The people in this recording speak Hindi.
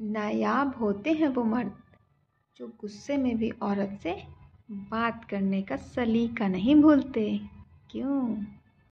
नायाब होते हैं वो मर्द, जो गुस्से में भी औरत से बात करने का सलीका नहीं भूलते। क्यों?